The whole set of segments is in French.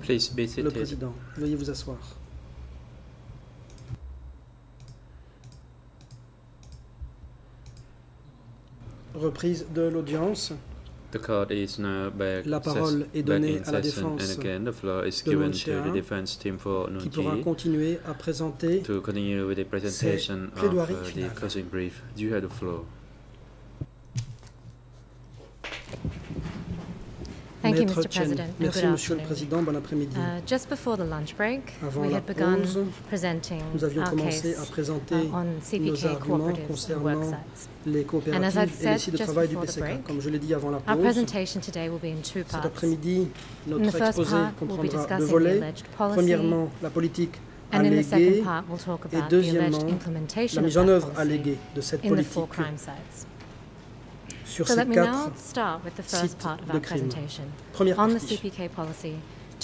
Please be. Le président, veuillez vous asseoir. Reprise de l'audience. The court is back, la parole est donnée à la défense again, the de team for qui pourra continuer à présenter to continue with the presentation of uh, brief. Thank you, Mr. President, Merci, good Monsieur le. Président. Bon après-midi. Uh, just before the lunch break, Avant we la had begun pause, presenting Nous avions commencé à présenter uh, on nos arguments concernant les And coopératives I'd et les said sites de travail du PCK. break, Comme je l'ai dit avant la pause, presentation today will be in two cet parts. après-midi, notre exposé comprendra deux volets. Premièrement, la politique and in the alléguée, second part, we'll talk et about the alleged deuxièmement, implementation la of mise en œuvre alléguée de cette politique. Sur So ces let me now quatre start with the first sites part of de our crime. presentation Première on the partie. CPK policy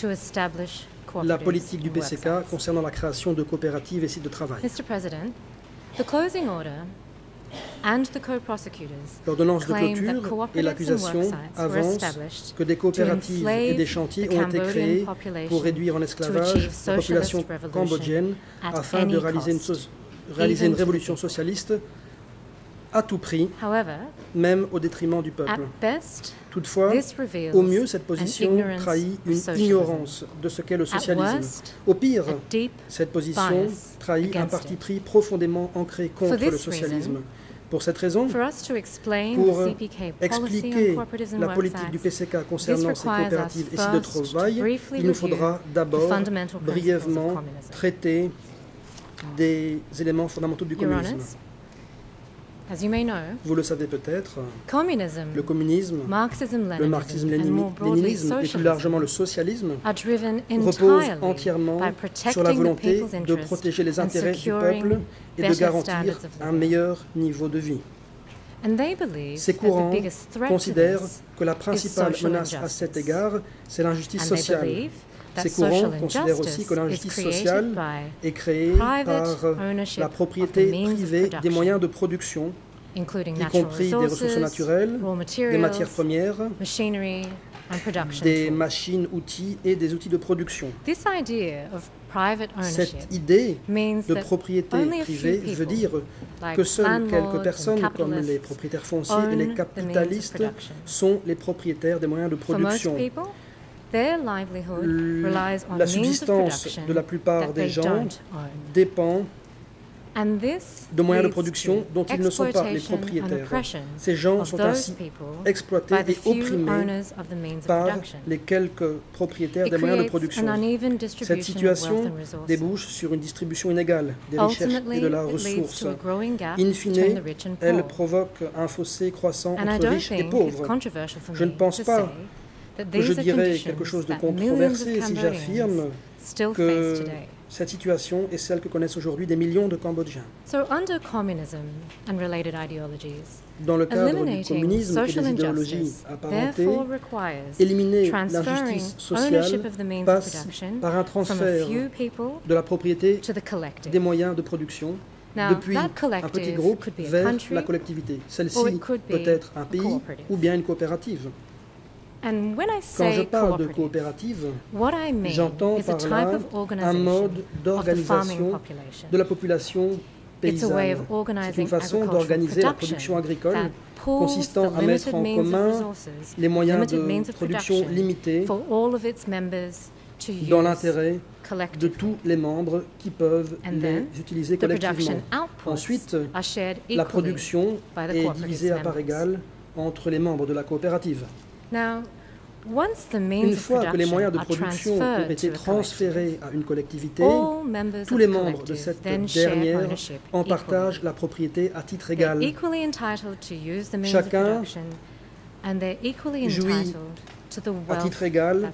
to establish La politique du worksites. concernant la création de coopératives et sites de travail. Mr. President, the closing order and the co-prosecutors L'ordonnance de clôture et l'accusation avancent que des coopératives et des chantiers ont été créés pour réduire en esclavage la population cambodgienne afin de réaliser une, so- réaliser révolution socialiste à tout prix, même au détriment du peuple. Toutefois, au mieux, cette position trahit une ignorance de ce qu'est le socialisme. Au pire, cette position trahit un parti pris profondément ancré contre le socialisme. Pour cette raison, pour expliquer la politique du PCK concernant ces coopératives et sites de travail, il nous faudra d'abord brièvement traiter des éléments fondamentaux du communisme. As you may know, Vous le savez peut-être, communism, le communisme, le Marxism-Leninism, and more broadly marxisme-léninisme et plus socialism largement le socialisme are driven repose entirely entièrement sur la volonté de protéger les and intérêts du peuple et de garantir un meilleur niveau de vie. And they believe Ces that the courants biggest threat to considèrent this que la principale menace à cet égard, c'est l'injustice sociale. Ces courants considèrent aussi que l'injustice sociale est créée par ownership la propriété privée des moyens de production, y compris des ressources naturelles, des matières premières, des machines, outils et des outils de production. This idea of private ownership Cette idée de propriété privée veut dire like que seules quelques personnes, comme les propriétaires fonciers et les capitalistes, sont les propriétaires des moyens de production. People, their livelihood L- relies on La subsistance de la plupart des gens dépend de moyens de production dont ils ne sont pas les propriétaires. Ces gens sont ainsi exploités et opprimés par production. les quelques propriétaires des moyens de production. Cette situation débouche sur une distribution inégale des richesses et de la ressource. In fine, elle provoque un fossé croissant entre riches et pauvres. Je ne pense pas je dirais quelque chose de controversé si j'affirme que cette situation est celle que connaissent aujourd'hui des millions de Cambodgiens. So under communism and related ideologies, Dans le cadre du communisme et des idéologies apparentées, éliminer l'injustice sociale of the means of passe production par un transfert de la propriété to the collective. des moyens de production depuis un petit groupe vers la collectivité. Celle-ci peut être un pays ou bien une coopérative. And when I Quand je say parle de cooperative, coopérative, what I mean j'entends is a par type là of un mode d'organisation population. de la population It's a way paysanne. of C'est organizing une façon d'organiser la production agricole consistant à mettre en commun les moyens de production limités for all of its members to dans use l'intérêt de collectively. tous les membres qui peuvent And les then, utiliser The production collectivement. Ensuite, la equally production est divisée à part members. égale entre les membres de la coopérative. Now, once the means Une of fois que les production moyens de are production ont transferred été transférés à une collectivité, all members tous of les membres de cette dernière en equally. partagent la propriété à titre égal. equally entitled to use the means Chacun of production, and they're equally jouit entitled to the À titre égal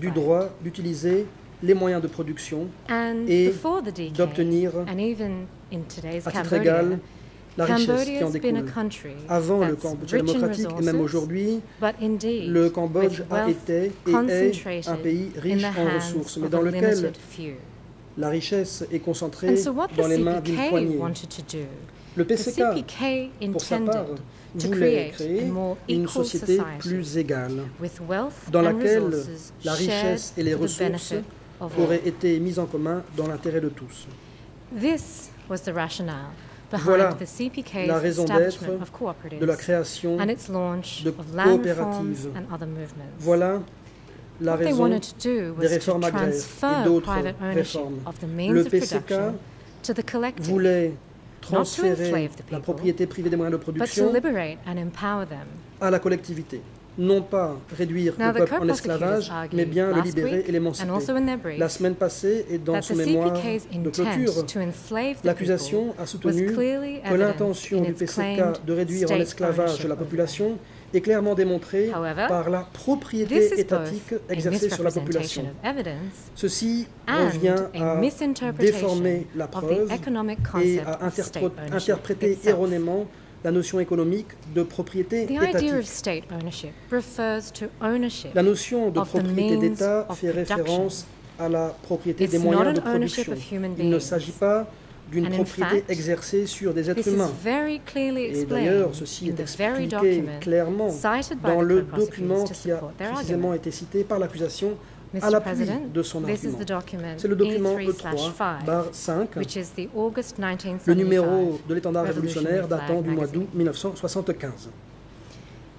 du droit d'utiliser les moyens de production et d'obtenir à titre égal la richesse qui en découle. Avant le Cambodge démocratique et même aujourd'hui, le Cambodge a été et est concentrated un pays riche en ressources, mais dans lequel la richesse est concentrée dans les mains d'une poignée. Le PCK, pour sa part, voulait create créer une société society plus égale, with wealth dans laquelle la richesse et les ressources auraient été mises en commun dans l'intérêt de tous. This was the rationale Voilà la raison establishment d'être of cooperatives de la création and its launch de coopératives. and other movements. Voilà la What they raison wanted to do des réformes agraires et transfer d'autres private ownership réformes. of the means Le of PCK production to the collective, voulait transférer la propriété privée des moyens de but to production liberate and empower them. à la collectivité. Non pas réduire Now, le peuple en esclavage, mais bien le libérer et l'émanciper. La semaine passée et dans son mémoire de clôture, l'accusation a soutenu que l'intention in du PCK de réduire en esclavage la population est clairement démontrée However, par la This propriété étatique exercée sur la population. Ceci revient à déformer la preuve the economic et à interpréter erronément la notion économique de propriété étatique. state ownership refers to ownership La notion de propriété d'État fait référence à la propriété des moyens de production. Il ne s'agit pas d'une propriété exercée sur des êtres humains. Et d'ailleurs, ceci est expliqué clairement dans le document qui a précisément été cité par l'accusation à l'appui de son this is argument. the document C'est le document E E3/5, E3, barre 5, which is the August le 1975 numéro de l'étendard révolutionnaire datant du mois d'août 1975.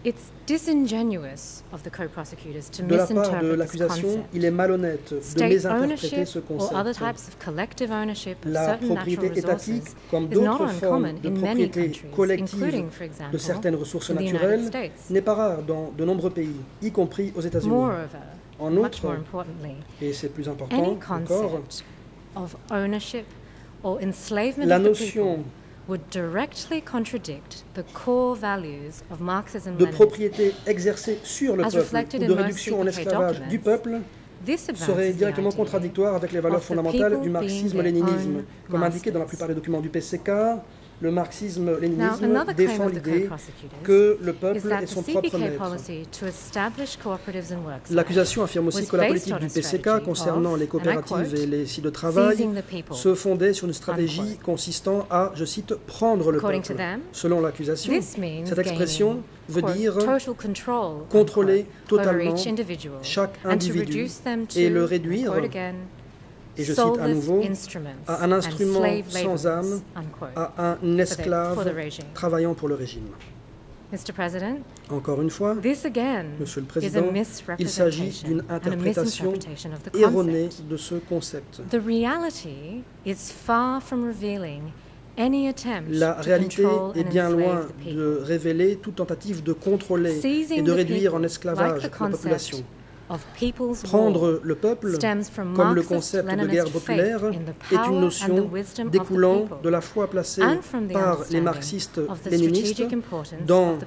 It's disingenuous of the co-prosecutors to De la part de l'accusation, il est malhonnête de mésinterpréter ce or other concept. types of collective ownership of La propriété étatique, comme is not d'autres formes de propriété collective de certaines ressources naturelles, n'est pas rare dans de nombreux pays, y compris aux États-Unis. En outre, et c'est plus important encore, concept of ownership or enslavement la notion people would directly contradict the core values of Marxism de propriété exercée sur le peuple ou de réduction en esclavage du peuple serait directement contradictoire avec les valeurs fondamentales du marxisme-léninisme. Comme indiqué dans la plupart des documents du PCK, le marxisme-léninisme défend l'idée que le peuple est son propre maître. L'accusation affirme aussi que la politique du PCK concernant les coopératives et les sites de travail se fondait sur une stratégie consistant à, je cite, prendre le peuple. Selon l'accusation, cette expression veut dire contrôler totalement chaque individu et le réduire, et je cite à nouveau, à un instrument sans âme, à un esclave travaillant pour le régime. Encore une fois, Monsieur le Président, il s'agit d'une interprétation erronée de ce concept. La réalité est bien loin de révéler toute tentative de contrôler et de réduire en esclavage la population. Prendre le peuple, comme le concept de guerre populaire, est une notion découlant de la foi placée par les understanding marxistes of the léninistes strategic importance dans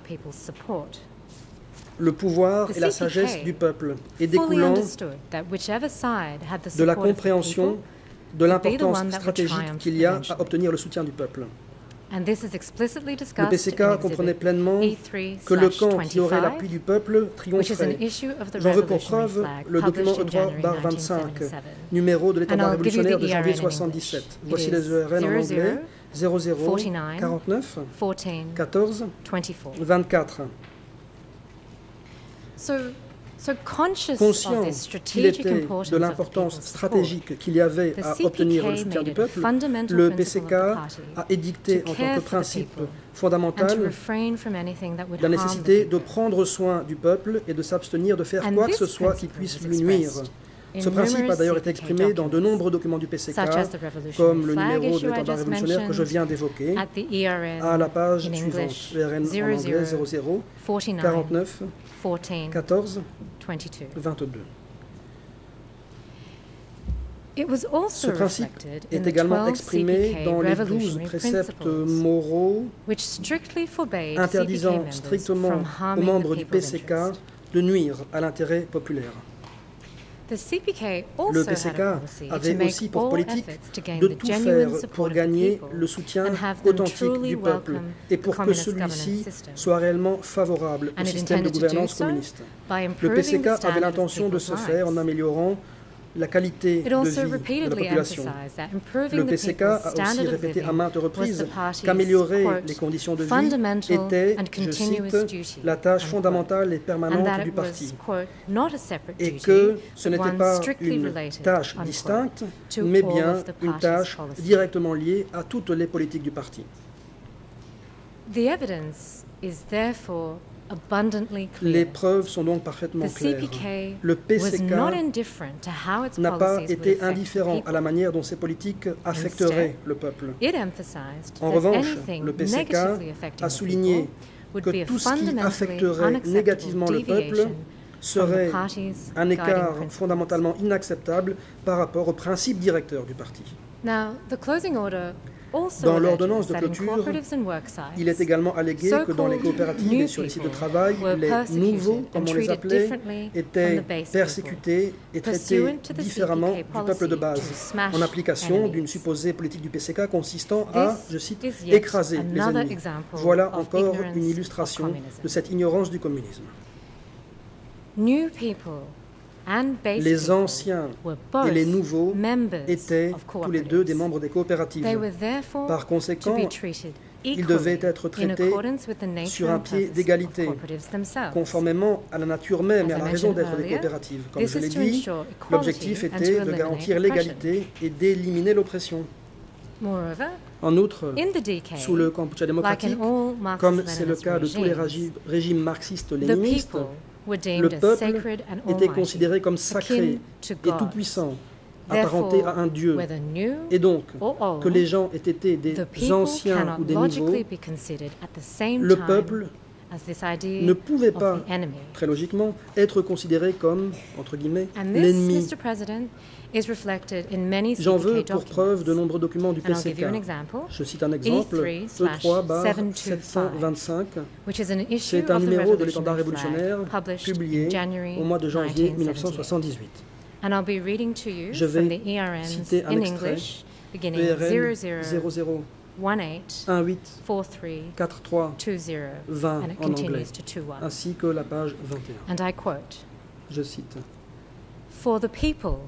le pouvoir et la sagesse du peuple, et découlant de la compréhension de l'importance stratégique qu'il y a à obtenir le soutien du peuple. And this is explicitly Le in comprenait pleinement E3 que le camp qui aurait 25, l'appui du peuple triompherait. J'en veux pour preuve le document published in E3 January bar 25, 1977. numéro de you révolutionnaire de janvier ERN in 77. English. Voici les ERN en anglais 00 49, 49 14, 14 24. 24. So, so conscious Conscient qu'il était de l'importance stratégique qu'il y avait à obtenir le soutien du peuple, le PCK a édicté en tant que principe fondamental la nécessité de prendre soin du peuple et de s'abstenir de faire quoi que ce soit qui puisse lui nuire. Ce principe a d'ailleurs été exprimé dans de nombreux documents du PCK, comme le numéro de l'étendard révolutionnaire que je viens d'évoquer, at the ERN à la page suivante, English, VRN en 00, anglais 00 49, 49 14, 14 22. 22. It was also Ce principe reflected in est the également 12 exprimé dans les douze préceptes moraux which strictly forbade interdisant strictement aux membres the du PCK de nuire à l'intérêt populaire. Le PCK avait aussi pour politique de tout faire pour gagner le soutien authentique du peuple et pour que celui-ci soit réellement favorable au système de gouvernance communiste. Le PCK avait l'intention de ce faire en améliorant la qualité It de vie de la population. Le the PCK a aussi répété à maintes reprises qu'améliorer les conditions de vie était, je cite, la tâche fondamentale et permanente du parti. Et que ce n'était pas une tâche distincte, mais bien une tâche directement liée à toutes les politiques du parti. The evidence is therefore abundantly Les preuves sont donc parfaitement The claires. Le PCK not indifferent to how its n'a pas été indifférent à la manière dont ces politiques affecteraient le peuple. It emphasized En revanche, le PCK a souligné que tout ce qui affecterait négativement le peuple serait un écart fondamentalement inacceptable par rapport aux principes directeurs du parti. Dans l'ordonnance de clôture, Il est également allégué que dans les coopératives et sur les sites de travail, les nouveaux, comme on les appelait, étaient persécutés et traités différemment du peuple de base, en application d'une supposée politique du PCK consistant à, je cite, écraser les ennemis. Voilà encore une illustration de cette ignorance du communisme. New people Les anciens et les nouveaux étaient tous les deux des membres des coopératives. Par conséquent, ils devaient être traités sur un pied d'égalité, conformément à la nature même et à la raison d'être des coopératives. Comme je l'ai dit, l'objectif était de garantir l'égalité et d'éliminer l'oppression. En outre, sous le Kampuchea démocratique, comme c'est le cas de tous les régimes marxistes-léninistes, le peuple était considéré comme sacré et tout-puissant, apparenté à un Dieu. Et donc, que les gens aient été des anciens ou des nouveaux, le peuple ne pouvait pas, très logiquement, être considéré comme, entre guillemets, l'ennemi. Mr. President, is reflected in many J'en veux pour preuve de nombreux documents du PCK. Je cite un exemple, E3 E3-725, which is an issue c'est un numéro de l'étendard révolutionnaire publié au mois de janvier 1978. 1978. And I'll be reading to you Je vais ERNs citer un extrait. English, beginning PRN 0018 0018 43 43 20, 20 and it en anglais, continues to 21. ainsi que la page 21. And I quote, Je cite For the people,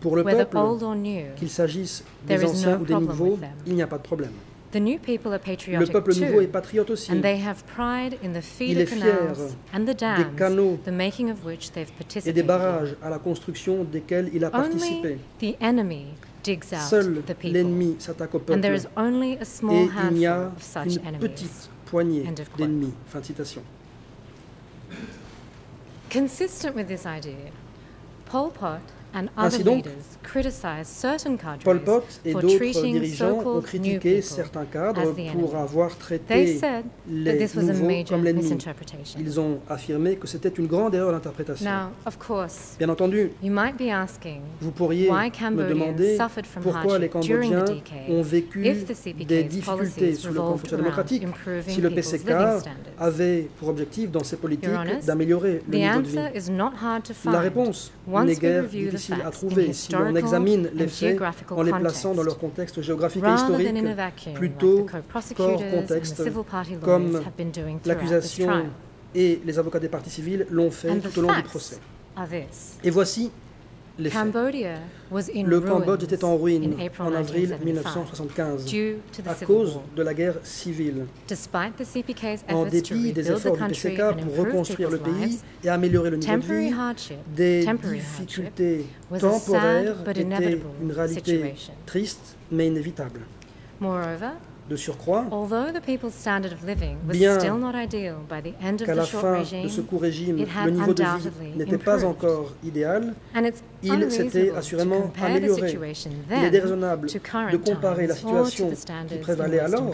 Pour le whether peuple, old or new, qu'il s'agisse des There is anciens no ou des problem nouveaux, il n'y a pas de problème. the new people are Le patriotic peuple nouveau est too, patriote aussi. and they have pride in the Il est fier canals and the Des canaux the making of which they've et participated des in. barrages à la construction desquels il a participé. Only the enemy digs out Seul the people, l'ennemi s'attaque au and there is only a et small il n'y a handful of such une enemies. petite poignée End of quote. d'ennemis. Fin de citation. Consistent with this idea, Pol Pot Ainsi other donc, leaders criticized certain cadres Pol Pot et for d'autres dirigeants ont critiqué certains cadres pour avoir traité les nouveaux comme l'ennemi. misinterpretation. Ils ont affirmé que c'était une grande erreur d'interprétation. Now, of course, Bien entendu, you might be asking vous pourriez why me Cambodians demander suffered from pourquoi les hardship during the Cambodgiens ont vécu if the des difficultés sous le around démocratique si le PCK avait pour objectif dans ses politiques d'améliorer le The niveau de vie. answer is not hard to find. La réponse n'est guère review à trouver. Si l'on examine les faits en les plaçant dans leur context, contexte géographique et historique, plutôt the contexte, comme l'accusation et les avocats des parties civiles l'ont fait tout au long du procès. Et voici les faits. Le Cambodge était en ruine in April en avril 1975 1975 due to the à cause de la guerre civile. En dépit des efforts du PCK pour reconstruire le pays et améliorer le niveau de vie, des difficultés temporaires étaient une réalité triste mais inévitable. De surcroît, although the people's standard of living was Bien still not ideal by the end of qu'à the la fin de ce court régime, le niveau de vie n'était pas encore idéal, il s'était assurément amélioré. Il est déraisonnable de comparer la situation qui prévalait alors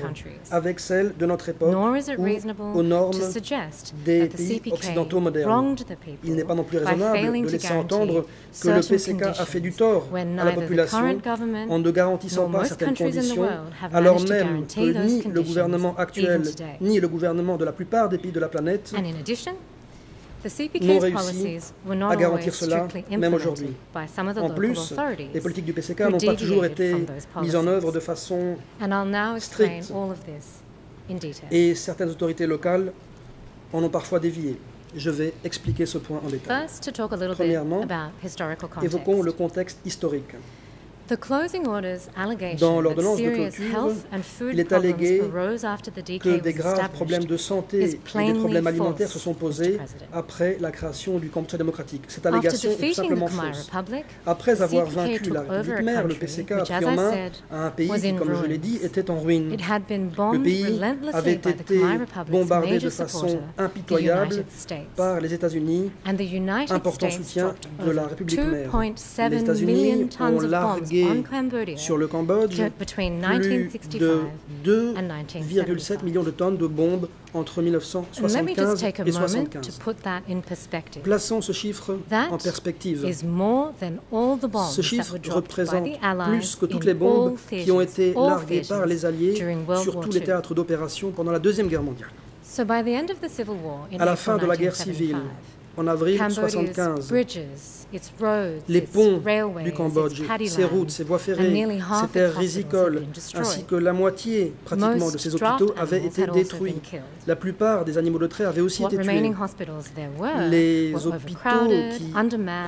avec celle de notre époque ou aux normes des pays occidentaux modernes. Il n'est pas non plus raisonnable de laisser entendre que le PCK a fait du tort à la population en ne garantissant pas certaines conditions, alors même que ni le gouvernement actuel ni le gouvernement de la plupart des pays de la planète n'ont réussi à garantir cela, même aujourd'hui. En plus, les politiques du PCK n'ont pas toujours été mises en œuvre de façon And I'll now explain stricte. all of this in detail. et certaines autorités locales en ont parfois dévié. Je vais expliquer ce point en détail. Premièrement, Évoquons le context. contexte historique. The closing orders Dans l'ordonnance de serious clôture, health and food il est allégué que des graves problèmes de santé is et des problèmes alimentaires se sont posés après la création du Kampuchea démocratique. Cette After allégation est tout simplement fausse. Republic, Après avoir vaincu la République mère, le PCK a pris en main un pays was qui, in comme je l'ai ruins. dit, était en ruine. It had been Le pays avait été bombardé de façon impitoyable United States. par les États-Unis, And the United important States soutien de la République mère. 2.7 Les États-Unis ont largué sur le Cambodge plus 1965 de and 2,7 1975. millions de tonnes de bombes entre And let me just 1975 take a et moment to 75. put that in perspective. Plaçons ce chiffre en perspective. is more than all the bombs Ce chiffre représente plus que toutes les bombes qui ont été larguées par les Alliés sur tous les théâtres d'opération pendant la Deuxième Guerre mondiale. À la fin de la guerre civile, 1975, en avril Cambodia's 1975, bridges, its roads, les ponts du Cambodge, ses routes, ses voies ferrées, ses terres rizicoles, ainsi que la moitié pratiquement de ces hôpitaux avaient été détruits. La plupart des animaux de trait avaient aussi été tués. Les hôpitaux qui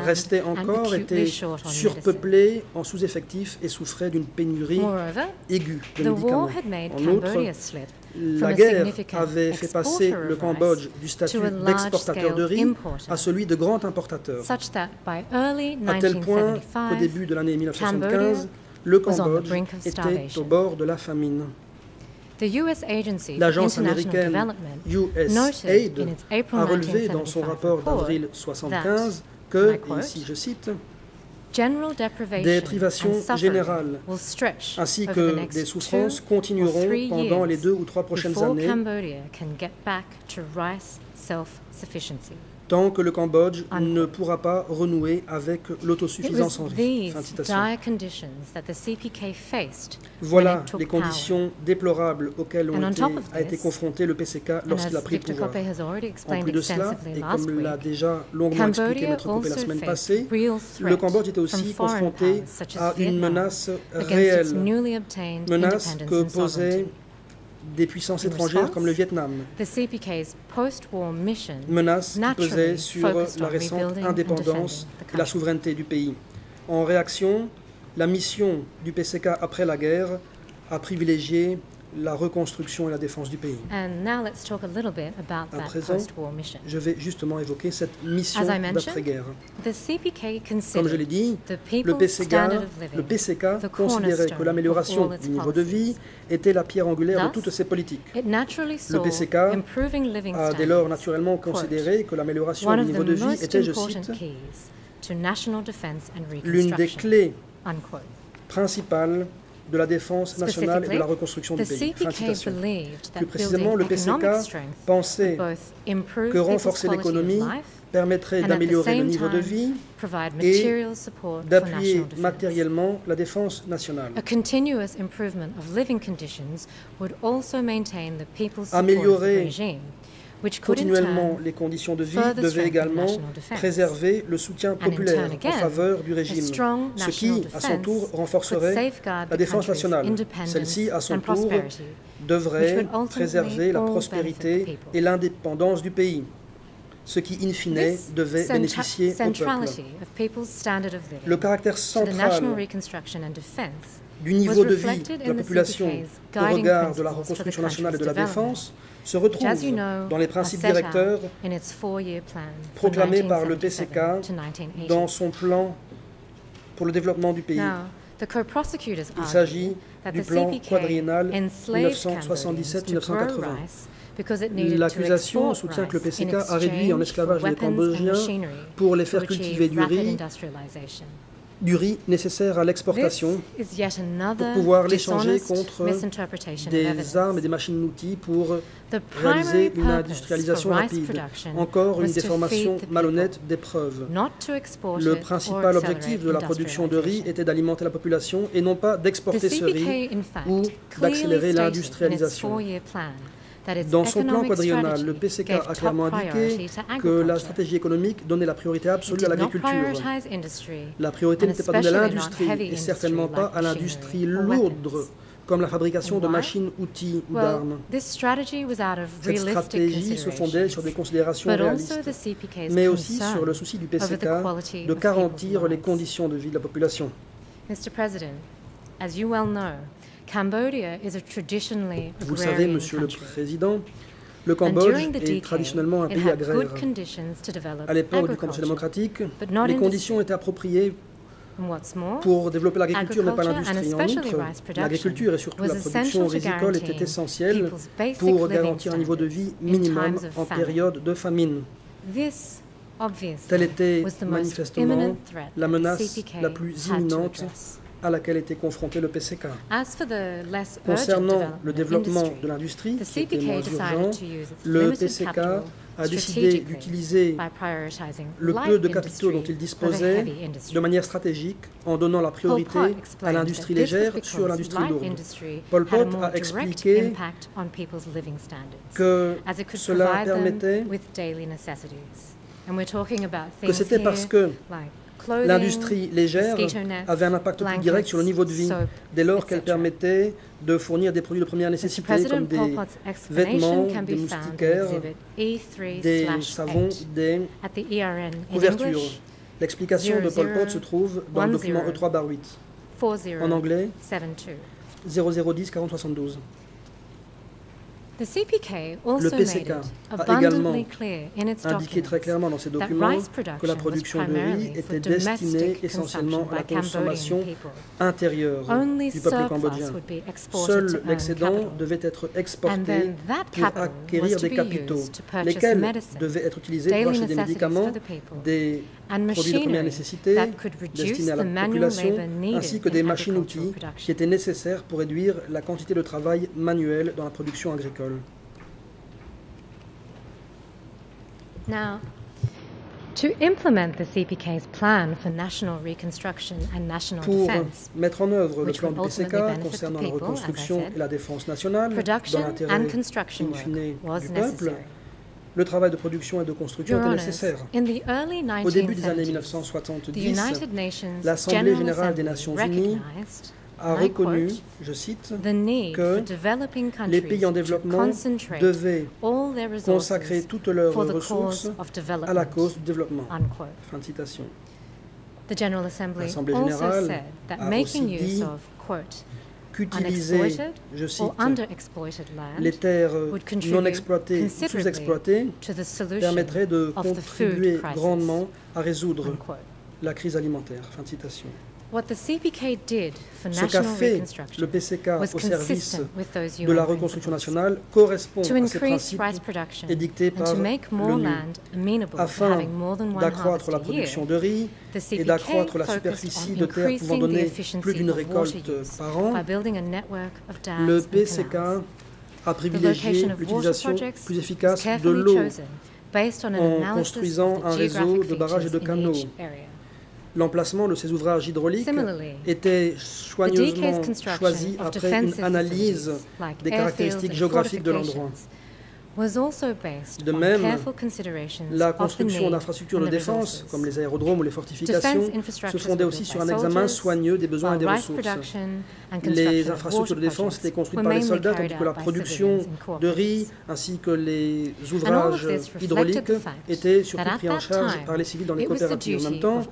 restaient encore étaient surpeuplés, en sous-effectifs et souffraient d'une pénurie aiguë de médicaments. En outre, la guerre avait fait passer le Cambodge du statut d'exportateur de riz à celui de grand importateur, à tel point qu'au 1975, début de l'année 1975, Cambodia le Cambodge était au bord de la famine. the U.S. Agency for L'agence International américaine USAID in its April a relevé dans son 1975 rapport report d'avril that, 75 que, ici je cite, General deprivation des privations générales will stretch ainsi que next des souffrances two or continueront three pendant les deux ou trois prochaines années Tant que le Cambodge Unquote. ne pourra pas renouer avec l'autosuffisance en riz. Voilà les conditions déplorables auxquelles ont été, a été confronté le PCK lorsqu'il a pris le pouvoir. Already En plus de cela, et comme l'a déjà longuement expliqué Coupé la semaine passée, le Cambodge était aussi confronté à une menace réelle, menace que sovereignty. Des puissances étrangères comme le Vietnam, The CPK's post-war mission menace qui pesait sur la récente indépendance et la souveraineté du pays. En réaction, la mission du PCK après la guerre a privilégié la reconstruction et la défense du pays. And now let's talk a little bit about À présent. Je vais justement évoquer cette mission d'après-guerre. Comme je l'ai dit, le PCK, le considérait que l'amélioration du niveau de vie était la pierre angulaire de toutes ces politiques. Saw PCK A dès lors naturellement considéré que l'amélioration du niveau de vie était, je cite, l'une des clés principales de la défense nationale et de la reconstruction du pays. Plus précisément, le PCK pensait que renforcer l'économie permettrait d'améliorer le niveau de vie et d'appuyer matériellement la défense nationale. A continuous improvement of living conditions would also maintain the people's support of the Améliorer Continuellement, les conditions de vie devaient également préserver le soutien populaire en faveur du régime, ce qui, à son tour, renforcerait la défense nationale. Celle-ci, à son tour, devrait préserver la prospérité et l'indépendance du pays, ce qui, in fine, devait bénéficier au peuple. Le caractère central du niveau de vie de la population au regard de la reconstruction nationale et de la défense se retrouve dans les principes directeurs proclamés par le 1977 PCK to 1980. dans son plan pour le développement du pays. Il s'agit du plan quadriennal enslaved Cambodians to grow 1977-1980. rice because it needed to L'accusation soutient que le PCK a réduit en esclavage les Cambodgiens pour les faire cultiver du riz. Du riz nécessaire à l'exportation, pour pouvoir l'échanger contre des armes et des machines-outils pour réaliser une industrialisation rapide. Encore une déformation malhonnête des preuves. Le principal objectif de la production de riz était d'alimenter la population et non pas d'exporter ce riz ou d'accélérer l'industrialisation. Dans son plan quadriennal, le PCK a clairement indiqué que la stratégie économique donnait la priorité It absolue à l'agriculture. La priorité n'était pas donnée à l'industrie et certainement pas à l'industrie lourde comme la fabrication de machines-outils ou d'armes. Cette stratégie se fondait sur des considérations réalistes, mais aussi sur le souci du PCK de garantir les conditions de vie de la population. Vous le savez, Monsieur le. Président, le Cambodge est traditionnellement un pays agraire. À l'époque du agriculture. démocratique, les conditions étaient appropriées pour développer l'agriculture, mais pas l'industrie. En outre, l'agriculture et surtout la production rizicole étaient guaranteeing essentielles people's basic pour garantir un niveau de vie minimum en période de famine. Telle était manifestement la menace la plus imminente. À laquelle était confronté le PCK. Concernant le développement de l'industrie, le PCK a décidé d'utiliser le peu de capitaux dont il disposait de manière stratégique en donnant la priorité à l'industrie légère sur l'industrie lourde. industry Pol Pot a expliqué que cela permettait them with daily necessities. And we're talking about que things c'était parce que l'industrie légère avait un impact plus direct sur le niveau de vie, dès lors qu'elle permettait de fournir des produits de première nécessité comme des vêtements, des moustiquaires, des E3/8 savons, des in couvertures. L'explication de Pol Pot 00 se trouve dans le document10 E3-8 en anglais 4072. 0010 4072. Also PCK a abundantly également clear in its indiqué très clairement dans ses documents rice que la production de riz était destinée essentiellement consumption à la consommation Cambodian people. intérieure Only du peuple surplus cambodgien. would be exported Seul l'excédent devait être exporté pour acquérir des capitaux, used to purchase lesquels devaient être utilisés pour acheter des médicaments, des produits de première nécessité destinés à la population, ainsi que des machines-outils qui étaient nécessaires pour réduire la quantité de travail manuel dans la production agricole. Now, to implement the CPK's plan for national reconstruction and national Pour defense, mettre en œuvre le plan du PCK concernant la reconstruction et la défense nationale, dans l'intérêt in fine was du peuple, necessary. Le travail de production et de construction était nécessaire. Au début des années 1970s, the 1970, United Nations l'Assemblée générale des Nations Unies a reconnu, je cite, que les pays en développement devaient consacrer toutes leurs ressources à la cause du développement. Fin de citation. L'Assemblée générale said that a making aussi dit use of, quote, Qu'utiliser, je cite, les terres non exploitées ou sous-exploitées permettrait de contribuer grandement à résoudre la crise alimentaire. Fin de citation. What the CPK did for Ce qu'a national fait le PCK au service de la reconstruction nationale correspond To à ces increase principes rice production édictés par to make more l'ONU land amenable to afin having more than one d'accroître la production de riz et d'accroître la superficie de terre pouvant donner plus d'une récolte par an. by building a network of dams Le PCK a privilégié l'utilisation plus efficace de l'eau chosen based on an en construisant un réseau de barrages et de canaux. L'emplacement de ces ouvrages hydrauliques était soigneusement choisi après une analyse des caractéristiques géographiques de l'endroit. De même, La construction d'infrastructures de défense, comme les aérodromes ou les fortifications, se were aussi sur un examen soigneux des besoins et des ressources. Les infrastructures de défense étaient construites par les soldats, tandis que la production de riz ainsi que les ouvrages hydrauliques étaient surtout pris en charge par les civils dans les coopératives. En même temps,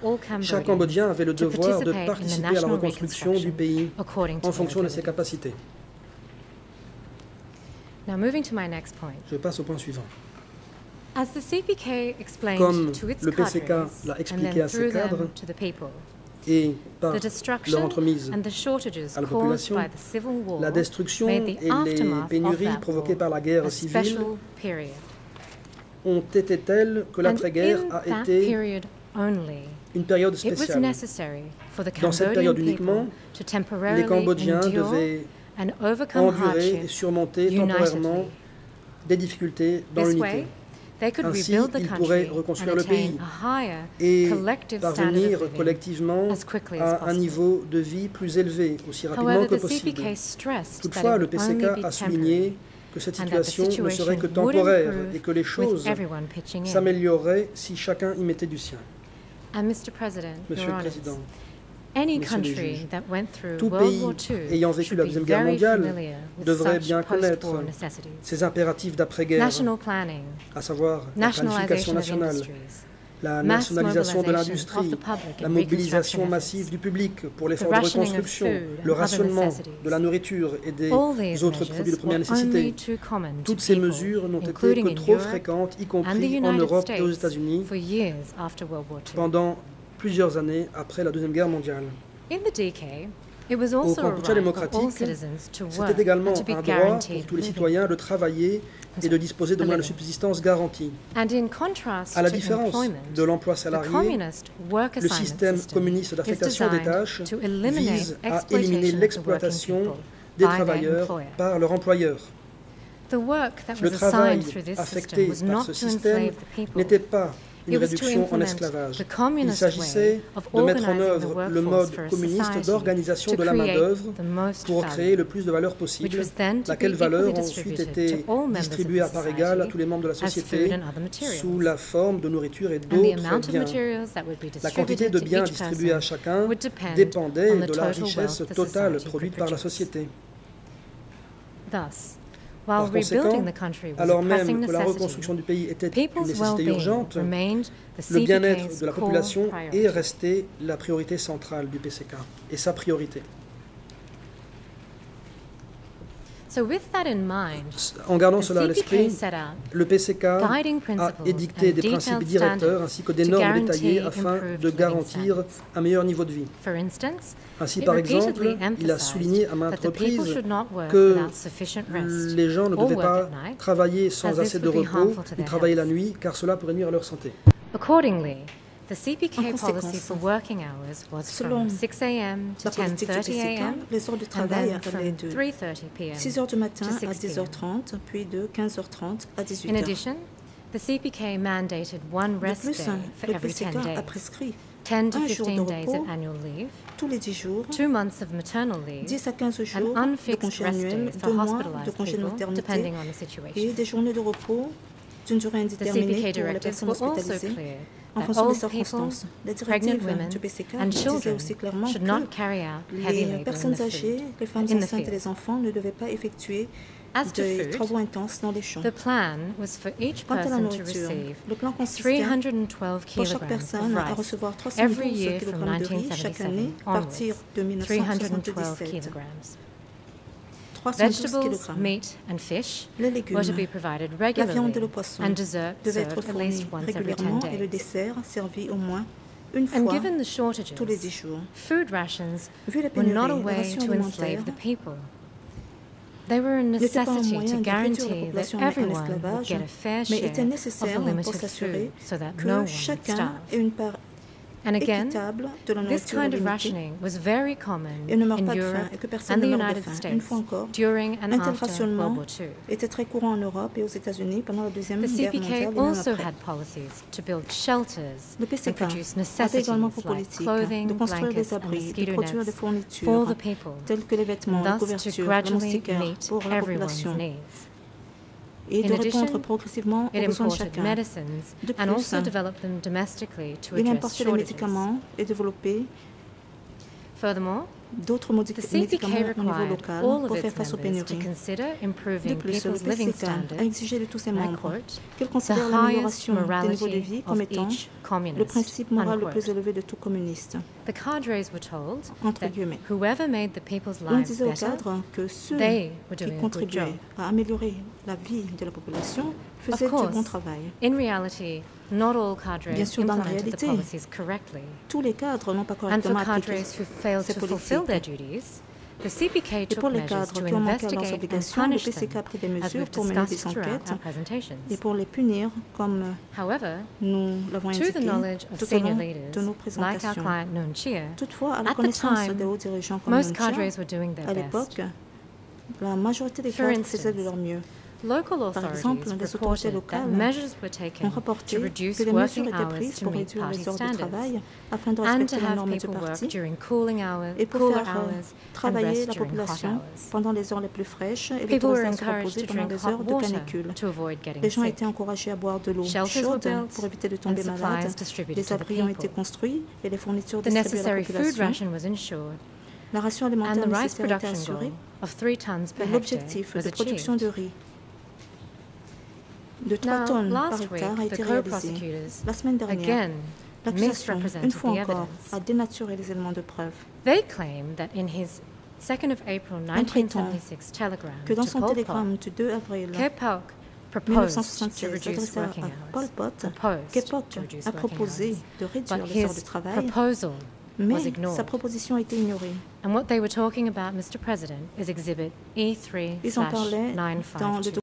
chaque Cambodgien avait le devoir de participer à la reconstruction du pays en fonction de ses capacités. Now moving to my next point. Je passe au point suivant. As the CPK explained Comme to its le PCK l'a expliqué à ses cadres, them to the people, Et par leur destruction entremise and the shortages à la caused population, by the civil war la destruction et les pénuries provoquées par la guerre civile ont été telles que l'après-guerre a été une période it was spéciale. necessary for the Dans cette période uniquement, to Les temporarily Cambodgiens devaient endurer et surmonter temporairement des difficultés dans l'unité. way, they could Ainsi, rebuild the ils pourraient reconstruire le pays et parvenir collectivement à un niveau de vie plus élevé aussi rapidement que possible. Toutefois, le PCK a souligné que cette situation ne serait que temporaire et que les choses s'amélioreraient si chacun y mettait du sien. Monsieur le Président, Any messieurs les country juges. that went through Tout World pays ayant vécu la Deuxième Guerre mondiale devrait bien connaître ces impératifs d'après-guerre, National planning, à savoir la planification nationale, la nationalisation de l'industrie, of the public la mobilisation massive du public pour l'effort The de rationing of reconstruction, food le rationnement de la nourriture et des All these autres measures produits de première nécessité. Toutes ces mesures n'ont été que in trop Europe fréquentes, y and the compris en United Europe et aux States États-Unis, for years after World War II. pendant plusieurs années après la Deuxième Guerre mondiale. In the DK, it was also a Cambodge right of all démocratique, C'était également un droit pour tous les citoyens de travailler et de disposer de moyens de subsistance garantis. And in contrast À la différence de l'emploi the salarié, le système communiste is d'affectation des tâches vise à éliminer l'exploitation des by their travailleurs par leur employeur. Le travail affecté par ce système n'était pas une réduction en esclavage. Il s'agissait de mettre en œuvre le mode communiste d'organisation de la main-d'œuvre pour créer le plus de valeur possible, laquelle valeur a ensuite été distribuée à part égale à tous les membres de la société sous la forme de nourriture et d'autres biens. La quantité de biens distribués à chacun dépendait de la richesse totale produite par la société. Par conséquent, alors même que la reconstruction du pays était une nécessité urgente, le bien-être de la population est resté la priorité centrale du PCK et sa priorité. So with that in mind, En gardant cela à l'esprit, le PCK a principles édicté and des principes directeurs ainsi que des to normes détaillées afin de garantir un meilleur niveau de vie. For instance, Ainsi, par exemple, il a souligné à maintes that the people reprises should not work que without sufficient rest les gens ne devaient work pas travailler sans as assez this de repos their travailler la health. nuit car cela pourrait nuire à leur santé. The CPK policy for working hours was from 6 a.m. to La politique du 10:30 a.m. les heures de and travail allaient from de 3:30 p.m. 6 heures du matin to à 6 p.m. 10h30, puis de 15h30 à 18h. In addition, the CPK mandated one rest plus, day for every 10 PCK a days, prescrit 10 to un jour de 15 days of annual leave, tous les 10 jours, two months of maternal leave, 10 à 15 and jours de unfixed congé rest annuel, days for 2 mois de hospitalized congé de people, maternité depending on the et situation. des journées de repos d'une durée The indéterminée CPK pour les directives personnes were also hospitalisées clear en fonction des circonstances. Du PCK aussi clairement que heavy les personnes the âgées, les femmes enceintes et les enfants ne devaient pas effectuer des food, travaux intenses dans les champs. the plan was for each Quant à la nourriture, le plan consistait 312 pour chaque personne à recevoir every 312 year from kg de riz chaque année 1977 à partir de onwards. 312 1977. Kilograms. 312 Vegetables, kg. meat, and fish Les were to légumes, be provided la viande regularly, et le poisson and dessert devaient être served at fournis least once every 10 régulièrement et le days. dessert servi au moins une And fois given the shortages, tous les 10 jours. food rations Vu la were not a pénurie, les way rations to enslave alimentaires the people. They were a n'étaient pas un necessity moyen to de réduire la guarantee that population en everyone would esclavage, get a fair mais share était of the nécessaire pour limited s'assurer food so that que no one would And again, this kind of rationing was very common in Europe and the United States during and after World War II. The CPK also had policies to build shelters and produce necessities like clothing, blankets, and mosquito nets for the people, and thus to gradually meet everyone's needs. Et de répondre progressivement aux It besoins de chacun. De plus, also developed them domestically to Il importait les médicaments et développait Furthermore, d'autres médicaments au niveau local pour faire face aux pénuries. De plus, le PCK a exigé de tous ses membres qu'ils considèrent l'amélioration des niveaux de vie comme étant le principe moral le plus élevé de tout communiste. The cadres were told Entre guillemets. whoever made the people's On disait aux cadres que ceux qui contribuaient à améliorer la vie de la population faisaient du bon travail. In reality, not all cadres Bien sûr, dans la réalité, policies correctly. Tous les cadres n'ont pas correctement appliqué ces politiques. duties, the CPK Et pour les cadres to qui ont manqué à leurs obligations, le PCK a pris des mesures pour mener des enquêtes et pour les punir comme However, nous l'avons indiqué tout au senior long de nos présentations. Toutefois, à la connaissance des hauts dirigeants comme Nunchia, l'époque, la majorité des cadres faisaient de leur mieux. Local Par authorities exemple, les autorités reported that locales measures were ont taken rapporté to reduce que des mesures working étaient hours prises to pour meet réduire party les heures de standards travail afin de and respecter to les have normes du people work parti during cooling hours, et pour cooler faire euh, hours, and travailler rest la during hot population hours. pendant les heures les plus fraîches et People were l'autorisation encouraged reposée to pendant drink les heures hot de water canicule. to avoid getting Les gens sick. étaient encouragés à boire de l'eau Shelters were chaude built pour éviter de and tomber supplies malade. distributed Les to the abris ont été people. construits et les fournitures The distribuées à la necessary food population. ration was ensured, La ration and alimentaire the rice nécessaire était production assurée goal of three tons per et hectare l'objectif was de production achieved. de riz de 3 Now, tonnes par hectare a été réalisé. co-prosecutors La semaine dernière, l'accusation, une fois encore, a dénaturé les éléments de preuve. They claim that in his 2nd of April On prétend 1976 telegram que dans to son télégramme du 2 avril Kepak proposed to 1976 reduce adressé à Pol hours. Pot, reduce a proposé de réduire les heures de travail, mais ignored. sa proposition a été ignorée. And what they were talking about, Mr. President, is Exhibit E Ils en parlaient dans le E3-952.